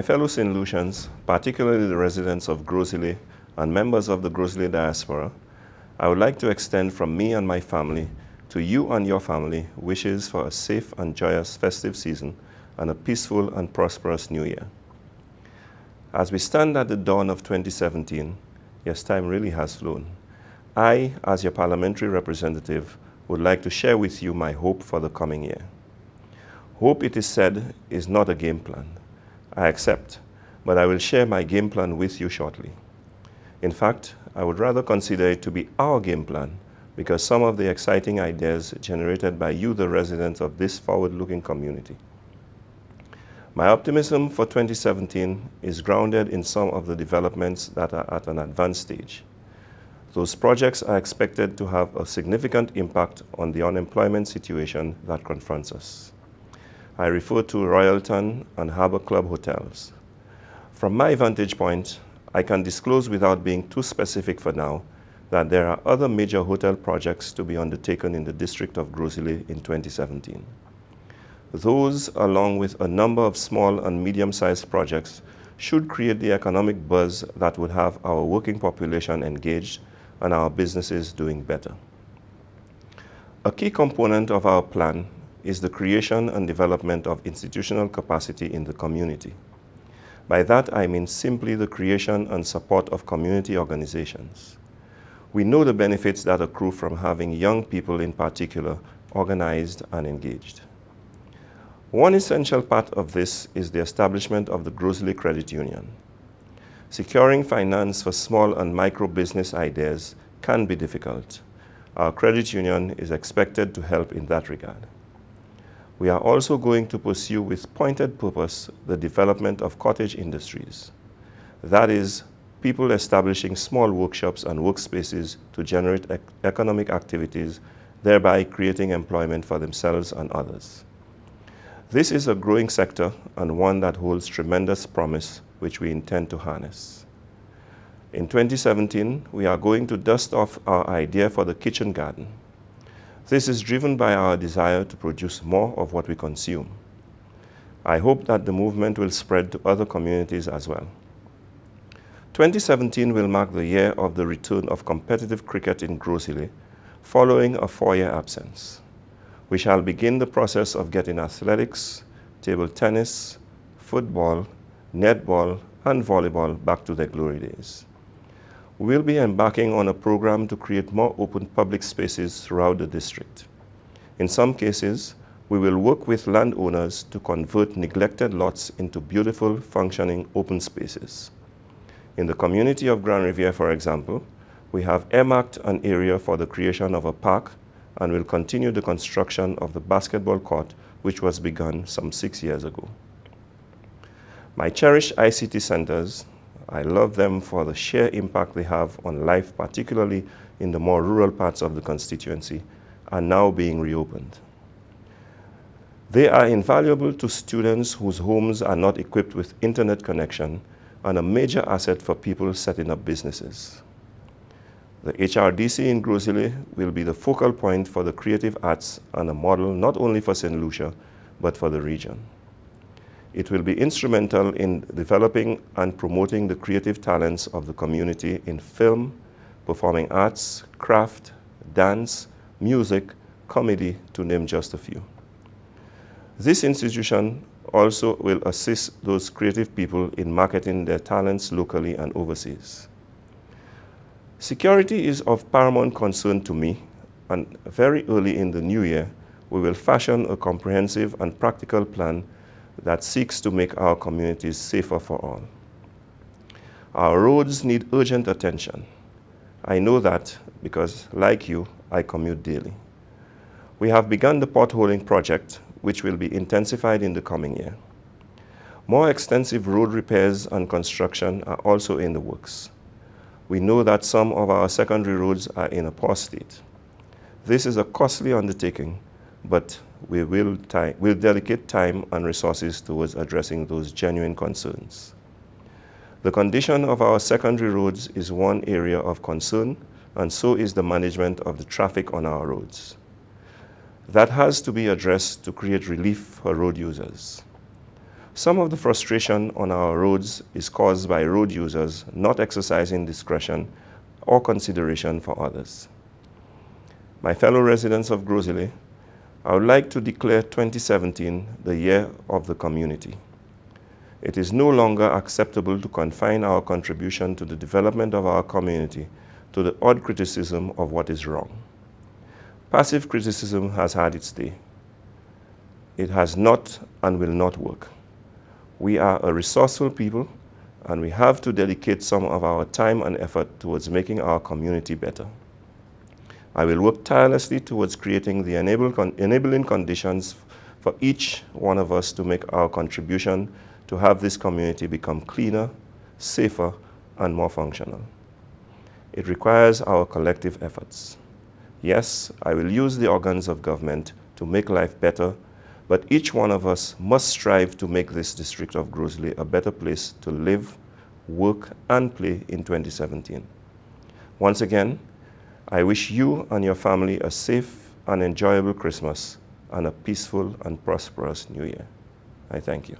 My fellow St. Lucians, particularly the residents of Gros Islet and members of the Gros Islet diaspora, I would like to extend from me and my family to you and your family wishes for a safe and joyous festive season and a peaceful and prosperous new year. As we stand at the dawn of 2017, yes, time really has flown. I, as your parliamentary representative, would like to share with you my hope for the coming year. Hope, it is said, is not a game plan. I accept, but I will share my game plan with you shortly. In fact, I would rather consider it to be our game plan because some of the exciting ideas generated by you, the residents of this forward-looking community. My optimism for 2017 is grounded in some of the developments that are at an advanced stage. Those projects are expected to have a significant impact on the unemployment situation that confronts us. I refer to Royalton and Harbor Club hotels. From my vantage point, I can disclose without being too specific for now that there are other major hotel projects to be undertaken in the district of Gros in 2017. Those, along with a number of small and medium-sized projects, should create the economic buzz that would have our working population engaged and our businesses doing better. A key component of our plan is the creation and development of institutional capacity in the community. By that, I mean simply the creation and support of community organizations. We know the benefits that accrue from having young people in particular organized and engaged. One essential part of this is the establishment of the Gros Islet Credit Union. Securing finance for small and micro business ideas can be difficult. Our credit union is expected to help in that regard. We are also going to pursue with pointed purpose the development of cottage industries. That is, people establishing small workshops and workspaces to generate ec economic activities, thereby creating employment for themselves and others. This is a growing sector and one that holds tremendous promise, which we intend to harness. In 2017, we are going to dust off our idea for the kitchen garden. This is driven by our desire to produce more of what we consume. I hope that the movement will spread to other communities as well. 2017 will mark the year of the return of competitive cricket in Gros following a four-year absence we shall begin the process of getting athletics, table tennis, football, netball, and volleyball back to their glory days. We'll be embarking on a program to create more open public spaces throughout the district. In some cases, we will work with landowners to convert neglected lots into beautiful, functioning open spaces. In the community of Grand Riviere, for example, we have earmarked an area for the creation of a park and will continue the construction of the basketball court, which was begun some six years ago. My cherished ICT centers, I love them for the sheer impact they have on life, particularly in the more rural parts of the constituency, are now being reopened. They are invaluable to students whose homes are not equipped with internet connection and a major asset for people setting up businesses. The HRDC in Gros Islet will be the focal point for the creative arts and a model not only for St. Lucia, but for the region. It will be instrumental in developing and promoting the creative talents of the community in film, performing arts, craft, dance, music, comedy, to name just a few. This institution also will assist those creative people in marketing their talents locally and overseas. Security is of paramount concern to me, and very early in the new year, we will fashion a comprehensive and practical plan that seeks to make our communities safer for all. Our roads need urgent attention. I know that because, like you, I commute daily. We have begun the potholing project, which will be intensified in the coming year. More extensive road repairs and construction are also in the works we know that some of our secondary roads are in a poor state. This is a costly undertaking, but we will we'll dedicate time and resources towards addressing those genuine concerns. The condition of our secondary roads is one area of concern, and so is the management of the traffic on our roads. That has to be addressed to create relief for road users. Some of the frustration on our roads is caused by road users not exercising discretion or consideration for others. My fellow residents of Gros Islet, I would like to declare 2017 the year of the community. It is no longer acceptable to confine our contribution to the development of our community to the odd criticism of what is wrong. Passive criticism has had its day. It has not and will not work. We are a resourceful people and we have to dedicate some of our time and effort towards making our community better. I will work tirelessly towards creating the enable con enabling conditions for each one of us to make our contribution to have this community become cleaner, safer, and more functional. It requires our collective efforts. Yes, I will use the organs of government to make life better, but each one of us must strive to make this district of Gros Islet a better place to live, work, and play in 2017. Once again, I wish you and your family a safe and enjoyable Christmas and a peaceful and prosperous New Year. I thank you.